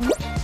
Oh!